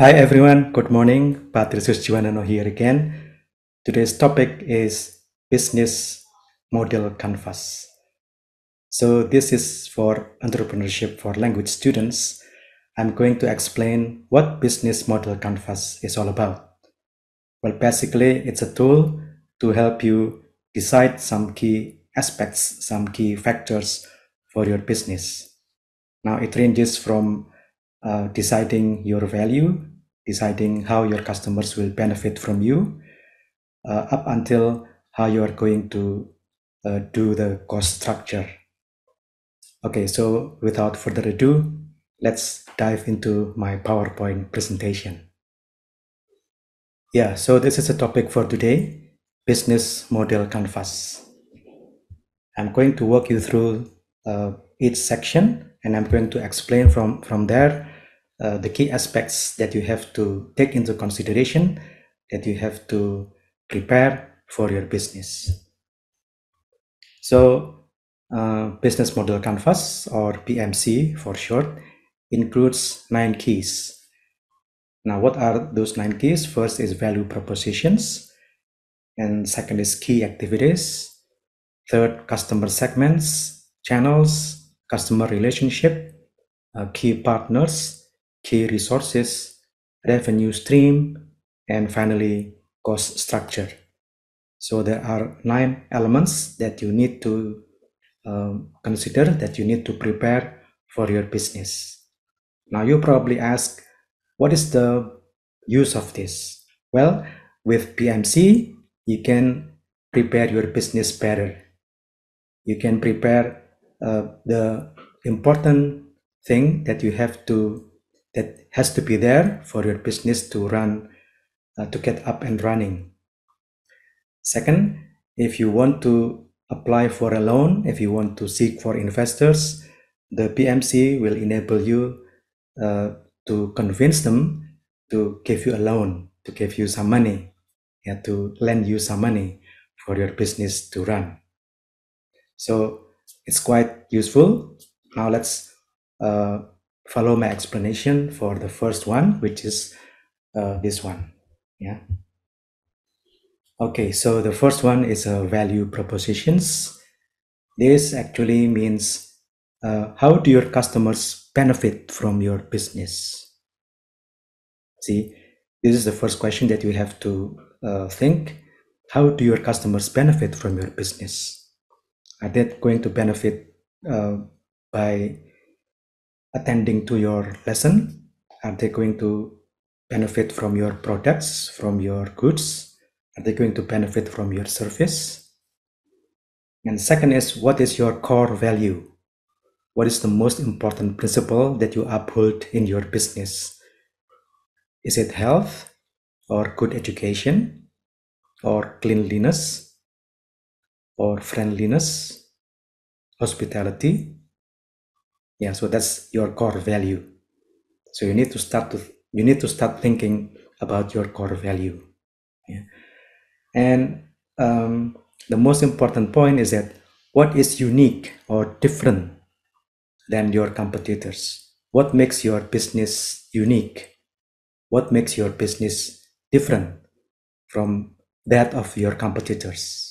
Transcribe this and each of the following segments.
Hi everyone, good morning. Patrisius Djiwandono here again. Today's topic is business model canvas. So this is for entrepreneurship for language students. I'm going to explain what business model canvas is all about. Well, basically it's a tool to help you decide some key aspects, some key factors for your business. Now it ranges from uh, deciding your value, deciding how your customers will benefit from you, uh, up until how you are going to uh, do the cost structure. Okay, so without further ado, let's dive into my PowerPoint presentation. Yeah, so this is a topic for today, business model canvas. I'm going to walk you through uh, each section and I'm going to explain from, from there uh, the key aspects that you have to take into consideration that you have to prepare for your business. So uh, business model canvas or BMC for short includes nine keys. Now, what are those nine keys? First is value propositions, and second is key activities. Third, customer segments, channels, customer relationship, uh, key partners, key resources, revenue stream, and finally cost structure. So there are nine elements that you need to um, consider that you need to prepare for your business. Now you probably ask, what is the use of this? Well, with BMC, you can prepare your business better. You can prepare uh, the important thing that you have to that has to be there for your business to run uh, to get up and running. Second if you want to apply for a loan if you want to seek for investors the BMC will enable you uh, to convince them to give you a loan to give you some money yeah, to lend you some money for your business to run. So it's quite useful. Now let's uh, follow my explanation for the first one, which is uh, this one. Yeah. Okay, so the first one is a uh, value propositions. This actually means uh, how do your customers benefit from your business? See, this is the first question that you have to uh, think. How do your customers benefit from your business? Are they going to benefit uh, by attending to your lesson? Are they going to benefit from your products, from your goods? Are they going to benefit from your service? And second is what is your core value? What is the most important principle that you uphold in your business? Is it health or good education or cleanliness or friendliness, hospitality. Yeah, so that's your core value. So you need to start to you need to start thinking about your core value. Yeah. And um, the most important point is that what is unique or different than your competitors? What makes your business unique? What makes your business different from that of your competitors?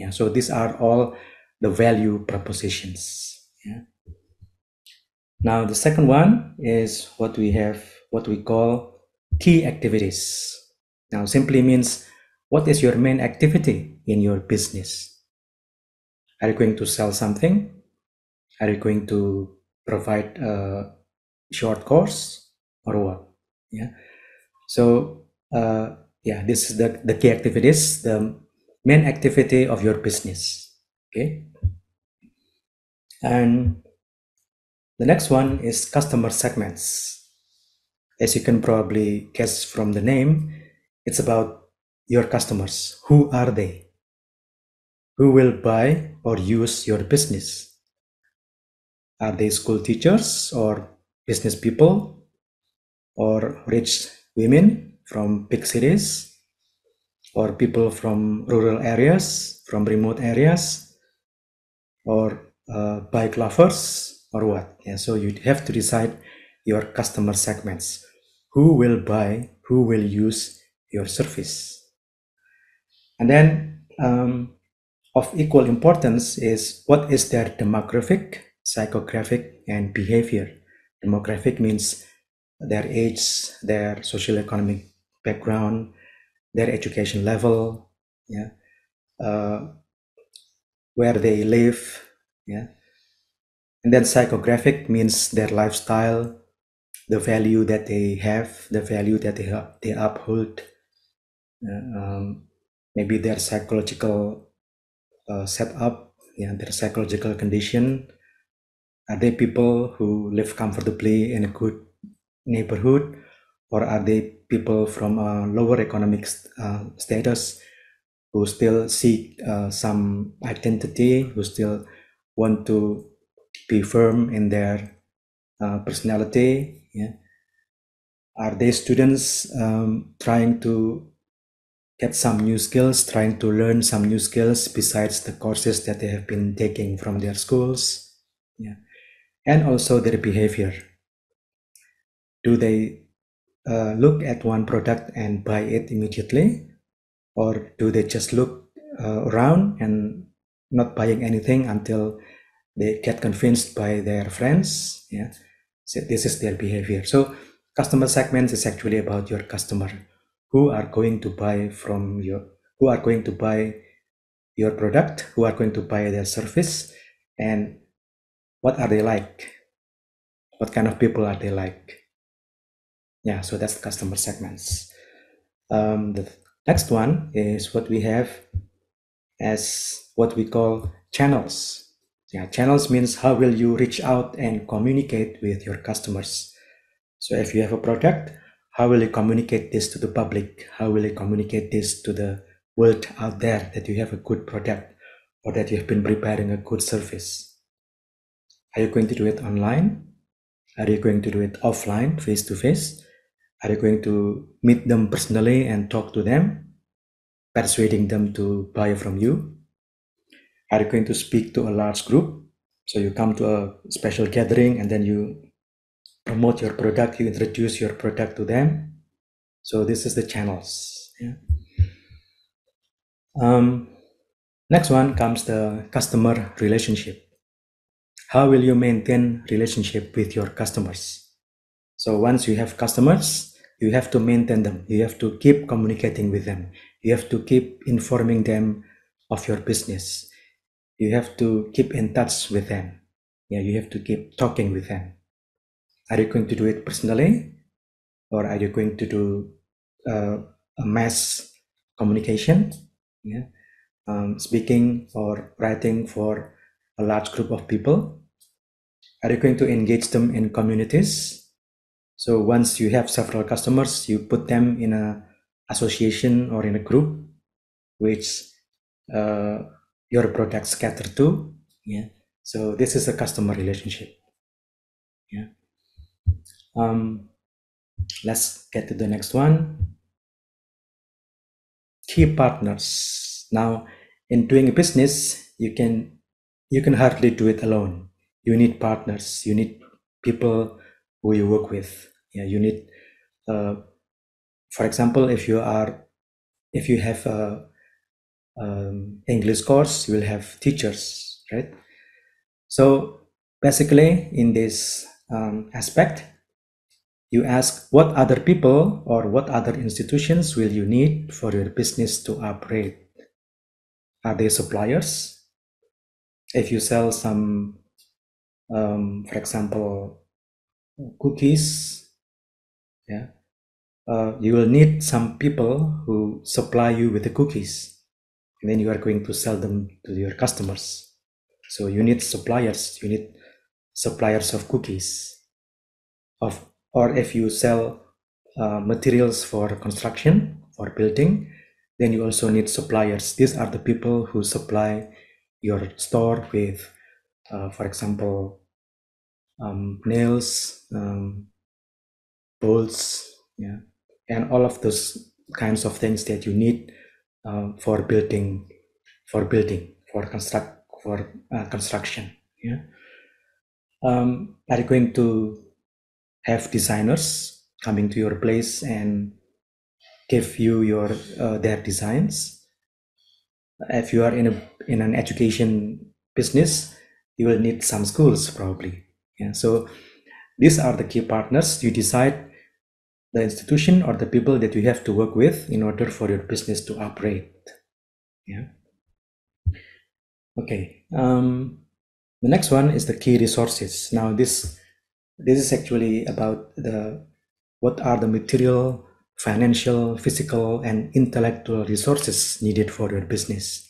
Yeah, so these are all the value propositions. Yeah. Now the second one is what we have, what we call key activities. Now simply means what is your main activity in your business? Are you going to sell something? Are you going to provide a short course or what? Yeah. So uh, yeah, this is the, the key activities. The main activity of your business okay? And the next one is customer segments. As you can probably guess from the name it's about your customers. Who are they? Who will buy or use your business? Are they school teachers or business people or rich women from big cities or people from rural areas, from remote areas, or uh, bike lovers, or what. Yeah, so you have to decide your customer segments. who will buy, who will use your service. And then um, of equal importance is what is their demographic, psychographic, and behavior. Demographic means their age, their social economic background, their education level, yeah, uh, where they live, yeah. And then psychographic means their lifestyle, the value that they have, the value that they, they uphold, uh, um, maybe their psychological uh, setup, yeah, their psychological condition. Are they people who live comfortably in a good neighborhood, or are they people from a lower economic uh, status who still seek uh, some identity, who still want to be firm in their uh, personality? Yeah. Are they students um, trying to get some new skills, trying to learn some new skills besides the courses that they have been taking from their schools? Yeah. And also their behavior. Do they uh, look at one product and buy it immediately? Or do they just look uh, around and not buying anything until they get convinced by their friends? Yeah. So this is their behavior. So customer segments is actually about your customer who are going to buy from your who are going to buy your product who are going to buy their service and what are they like what kind of people are they like yeah so that's the customer segments. Um, the next one is what we have as what we call channels. Yeah channels means how will you reach out and communicate with your customers. So if you have a product how will you communicate this to the public? How will you communicate this to the world out there that you have a good product or that you have been preparing a good service? Are you going to do it online? Are you going to do it offline face to face are you going to meet them personally and talk to them persuading them to buy from you are you going to speak to a large group so you come to a special gathering and then you promote your product, you introduce your product to them. So this is the channels. Yeah. Um, next one comes the customer relationship. How will you maintain relationship with your customers? So once you have customers, you have to maintain them. You have to keep communicating with them. You have to keep informing them of your business. You have to keep in touch with them. Yeah, you have to keep talking with them. Are you going to do it personally or are you going to do uh, a mass communication? Yeah. Um, speaking or writing for a large group of people? Are you going to engage them in communities? So once you have several customers, you put them in a association or in a group which uh, your products cater to. Yeah. So this is a customer relationship. Yeah. Um, let's get to the next one. Key partners. Now, in doing a business, you can you can hardly do it alone. You need partners. You need people who you work with. Yeah, you need. Uh, for example, if you are, if you have a um, English course, you will have teachers, right? So basically, in this um, aspect, you ask what other people or what other institutions will you need for your business to operate? Are they suppliers? If you sell some, um, for example, cookies, yeah, uh, you will need some people who supply you with the cookies, and then you are going to sell them to your customers. So you need suppliers. You need suppliers of cookies, of or if you sell uh, materials for construction or building then you also need suppliers these are the people who supply your store with uh, for example um, nails um, bolts yeah and all of those kinds of things that you need uh, for building for building for construct for uh, construction yeah um, are you going to have designers coming to your place and give you your uh, their designs. If you are in a in an education business, you will need some schools probably. Yeah. So these are the key partners. You decide the institution or the people that you have to work with in order for your business to operate. Yeah. Okay. Um, the next one is the key resources. Now this this is actually about the what are the material, financial, physical, and intellectual resources needed for your business.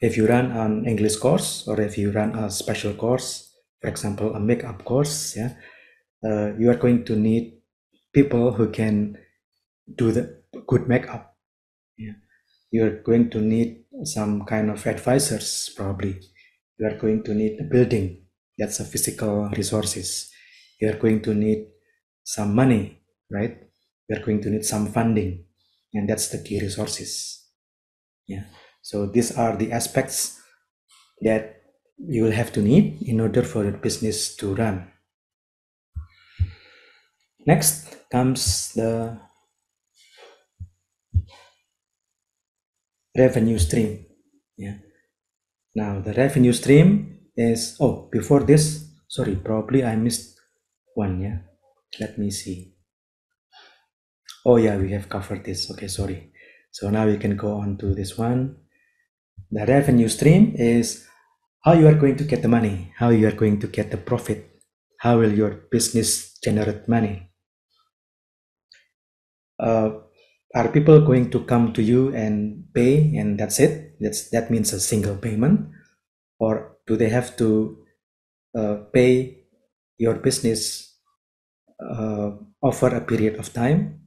If you run an English course or if you run a special course, for example, a makeup course, yeah, uh, you are going to need people who can do the good makeup. Yeah. You're going to need some kind of advisors probably. You are going to need a building. That's a physical resources. You are going to need some money, right? You are going to need some funding, and that's the key resources. Yeah. So these are the aspects that you will have to need in order for your business to run. Next comes the revenue stream. Yeah. Now the revenue stream is, oh, before this, sorry, probably I missed one. Yeah. Let me see. Oh yeah, we have covered this. Okay, sorry. So now we can go on to this one. The revenue stream is how you are going to get the money, how you are going to get the profit, how will your business generate money uh, are people going to come to you and pay and that's it? That's that means a single payment? Or do they have to uh, pay your business uh, over a period of time?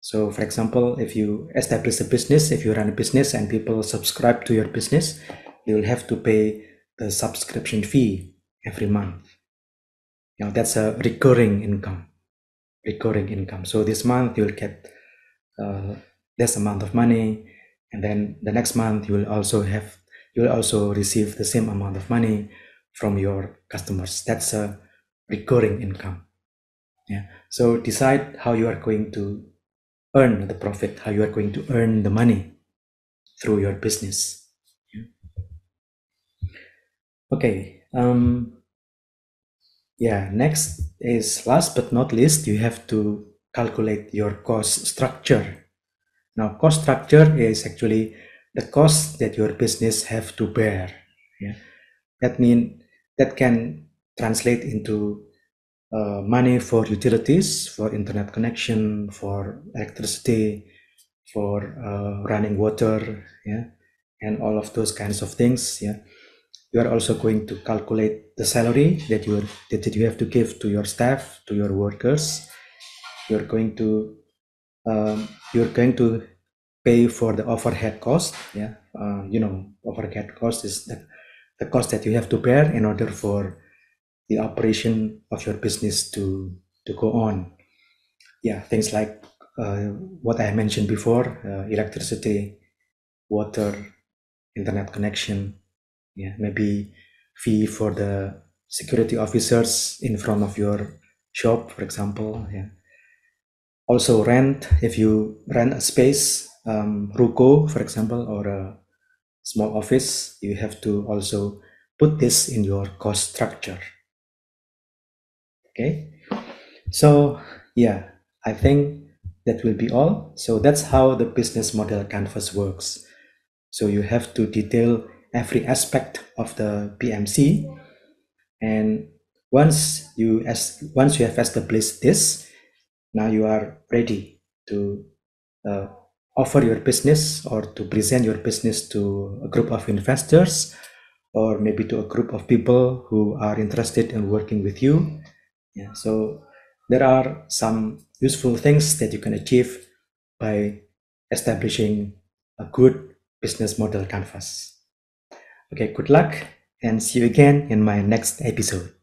So for example if you establish a business if you run a business and people subscribe to your business you will have to pay the subscription fee every month. You know that's a recurring income recurring income. So this month you'll get uh, this amount of money, and then the next month you will also have you will also receive the same amount of money from your customers. That's a recurring income. Yeah. So decide how you are going to earn the profit, how you are going to earn the money through your business. Yeah. Okay. Um, yeah, next is last but not least, you have to calculate your cost structure. Now, cost structure is actually the cost that your business have to bear. Yeah, that mean that can translate into uh, money for utilities, for internet connection, for electricity, for uh, running water, yeah, and all of those kinds of things. Yeah, you are also going to calculate the salary that you are, that you have to give to your staff to your workers. You're going to um, you're going to pay for the overhead cost yeah? Uh, you know overhead cost is the, the cost that you have to bear in order for the operation of your business to to go on. Yeah things like uh, what i mentioned before uh, electricity water internet connection yeah maybe fee for the security officers in front of your shop for example yeah. Also rent if you rent a space um, ruko for example or a small office you have to also put this in your cost structure. Okay? So yeah i think that will be all. So that's how the business model canvas works. So you have to detail every aspect of the BMC. And once you as once you have established this, now you are ready to uh, offer your business or to present your business to a group of investors or maybe to a group of people who are interested in working with you. Yeah, so there are some useful things that you can achieve by establishing a good business model canvas. Okay, good luck and see you again in my next episode.